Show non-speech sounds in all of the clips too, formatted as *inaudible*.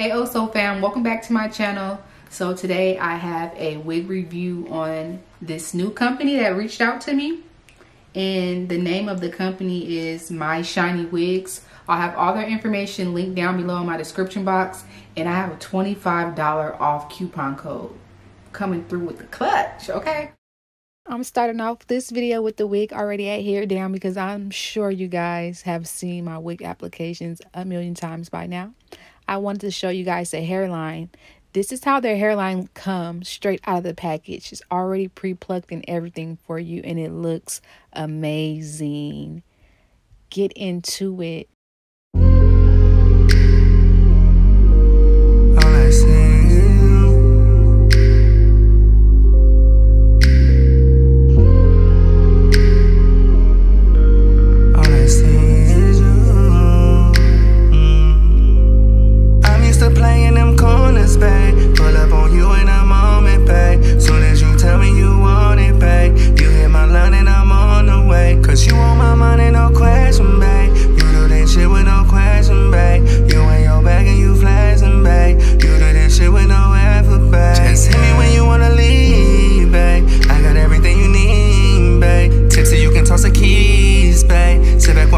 Hey oh, OhSo fam, welcome back to my channel. So today I have a wig review on this new company that reached out to me. And the name of the company is My Shiny Wigs. I'll have all their information linked down below in my description box. And I have a $25 off coupon code coming through with the clutch, okay? I'm starting off this video with the wig already at hair down because I'm sure you guys have seen my wig applications a million times by now. I wanted to show you guys the hairline. This is how their hairline comes straight out of the package. It's already pre-plucked and everything for you and it looks amazing. Get into it.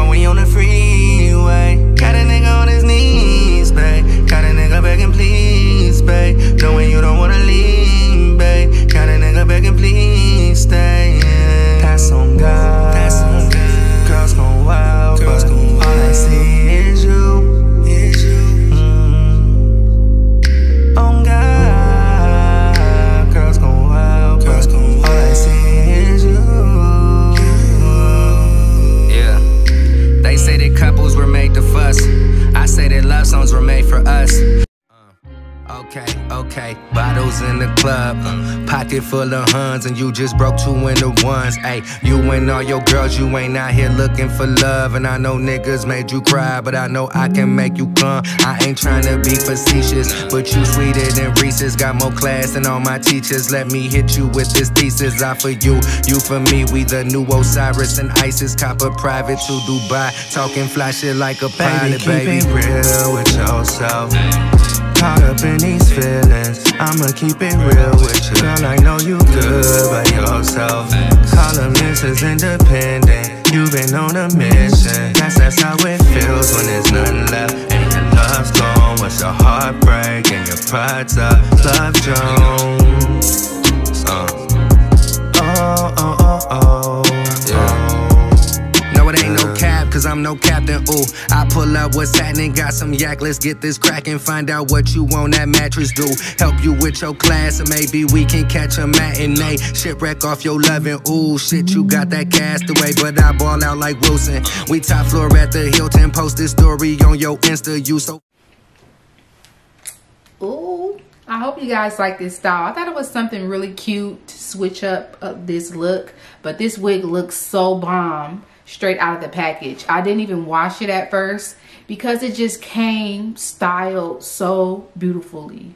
when we on the freeway. Got a nigga on his knees, babe. Got a nigga begging, please, babe. Knowing you don't wanna leave, babe. Got a nigga begging, please stay. sounds romantic okay. Okay. Bottles in the club, uh, pocket full of huns, and you just broke two in the ones. Hey, you and all your girls, you ain't out here looking for love. And I know niggas made you cry, but I know I can make you come. I ain't trying to be facetious, but you sweeter than Reese's. Got more class than all my teachers. Let me hit you with this thesis. I for you, you for me. We the new Osiris and Isis. Copper private to Dubai. Talking fly shit like a pilot, baby. Keep it real with yourself. Caught up in these feelings. I'ma keep it real with you. Girl, I know you good by yourself. Them Mrs. Independent. You've been on a mission. That's, that's how it feels when there's nothing left. And your love's gone. What's your heartbreak and your pride's up? Love Jones I'm no captain. Ooh, I pull up what's happening, got some yak. Let's get this crackin', find out what you want that mattress do. Help you with your class, or maybe we can catch a matinee. Shipwreck off your loving. Ooh, shit, you got that castaway, but I ball out like Wilson. We top floor at the Hilton, post this story on your Insta. You so. Ooh. I hope you guys like this style. I thought it was something really cute to switch up uh, this look. But this wig looks so bomb straight out of the package. I didn't even wash it at first because it just came styled so beautifully.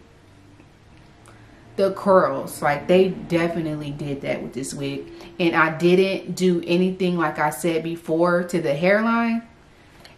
The curls, like they definitely did that with this wig. And I didn't do anything like I said before to the hairline.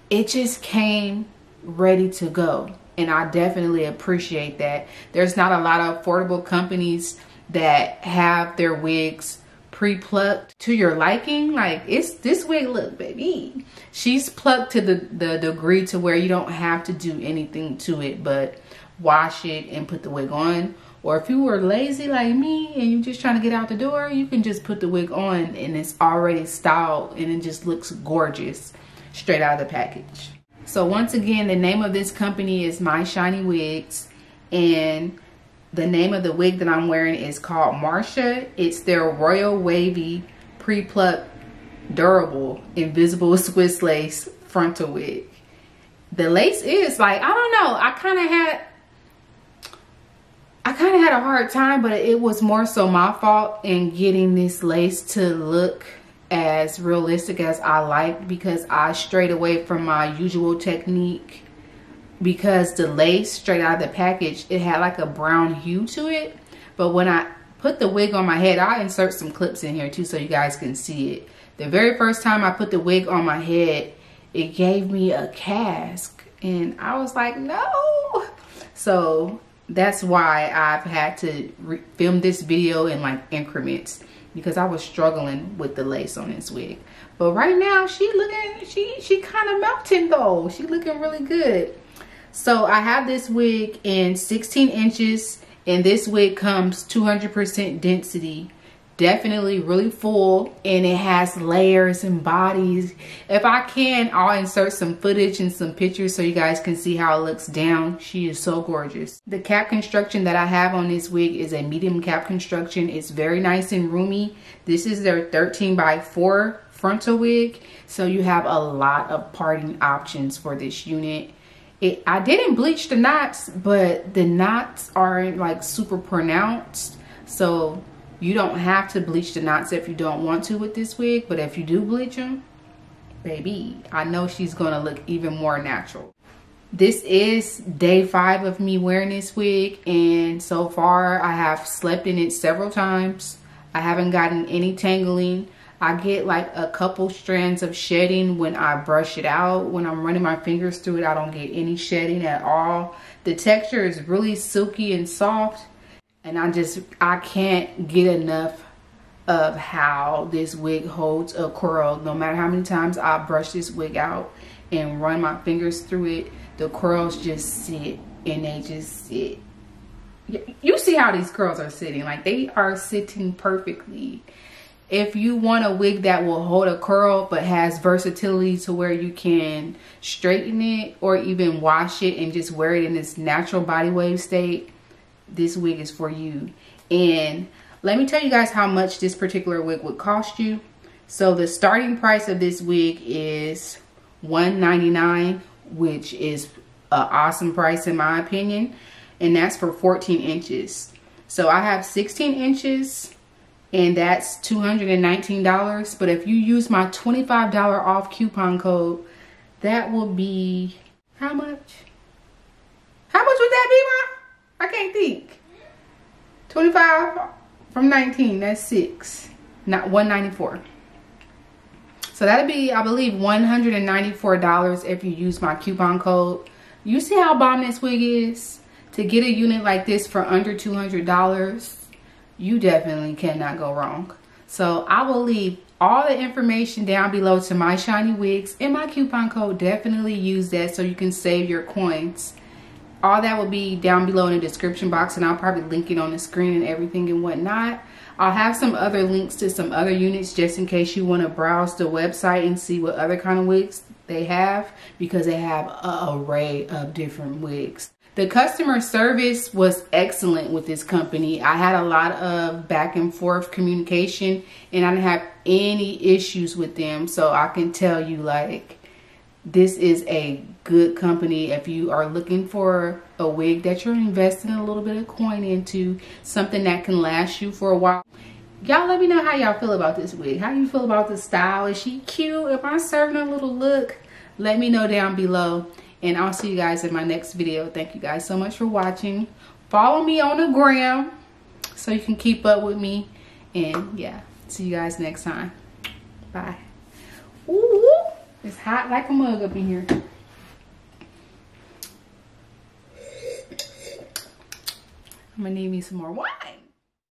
It just came ready to go. And I definitely appreciate that. There's not a lot of affordable companies that have their wigs pre-plucked to your liking like it's this wig look baby. She's plucked to the the degree to where you don't have to do anything to it but wash it and put the wig on. Or if you were lazy like me and you're just trying to get out the door you can just put the wig on and it's already styled and it just looks gorgeous straight out of the package. So once again the name of this company is my shiny wigs and the name of the wig that I'm wearing is called Marsha. It's their Royal Wavy Pre-Pluck Durable Invisible *laughs* Swiss Lace Frontal Wig. The lace is like, I don't know. I kind of had, I kind of had a hard time, but it was more so my fault in getting this lace to look as realistic as I liked because I strayed away from my usual technique because the lace straight out of the package, it had like a brown hue to it. But when I put the wig on my head, I'll insert some clips in here too so you guys can see it. The very first time I put the wig on my head, it gave me a cask And I was like, no. So that's why I've had to film this video in like increments because I was struggling with the lace on this wig. But right now she looking, she, she kind of melting though. She looking really good. So I have this wig in 16 inches and this wig comes 200% density. Definitely really full and it has layers and bodies. If i can i'll insert some footage and some pictures so you guys can see how it looks down. She is so gorgeous. The cap construction that i have on this wig is a medium cap construction. It's very nice and roomy. This is their 13 by 4 frontal wig so you have a lot of parting options for this unit it, I didn't bleach the knots, but the knots aren't like super pronounced. So you don't have to bleach the knots if you don't want to with this wig, but if you do bleach them, baby, I know she's gonna look even more natural. This is day five of me wearing this wig and so far I have slept in it several times. I haven't gotten any tangling. I get like a couple strands of shedding when I brush it out. When I'm running my fingers through it, I don't get any shedding at all. The texture is really silky and soft and I just I can't get enough of how this wig holds a curl no matter how many times I brush this wig out and run my fingers through it the curls just sit and they just sit you see how these curls are sitting like they are sitting perfectly if you want a wig that will hold a curl but has versatility to where you can straighten it or even wash it and just wear it in its natural body wave state this wig is for you. And let me tell you guys how much this particular wig would cost you. So the starting price of this wig is 199, which is an awesome price in my opinion. And that's for 14 inches. So I have 16 inches and that's $219. But if you use my $25 off coupon code, that will be how much? How much would that be, Ma? I can't think. 25 from 19, that's six, not 194. So that'd be, I believe, $194 if you use my coupon code. You see how bomb this wig is? To get a unit like this for under $200, you definitely cannot go wrong. So I will leave all the information down below to my shiny wigs and my coupon code. Definitely use that so you can save your coins all that will be down below in the description box and I'll probably link it on the screen and everything and whatnot. I'll have some other links to some other units just in case you want to browse the website and see what other kind of wigs they have because they have an array of different wigs. The customer service was excellent with this company. I had a lot of back and forth communication and I didn't have any issues with them. So I can tell you like this is a good company. If you are looking for a wig that you're investing a little bit of coin into something that can last you for a while y'all let me know how y'all feel about this wig. How you feel about the style? Is she cute? Am i serving a little look? Let me know down below and i'll see you guys in my next video thank you guys so much for watching follow me on the gram so you can keep up with me and yeah see you guys next time bye Ooh. It's hot like a mug up in here. I'm gonna need me some more water.